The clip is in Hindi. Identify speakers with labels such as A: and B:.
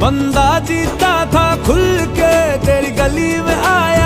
A: बंदा जीता था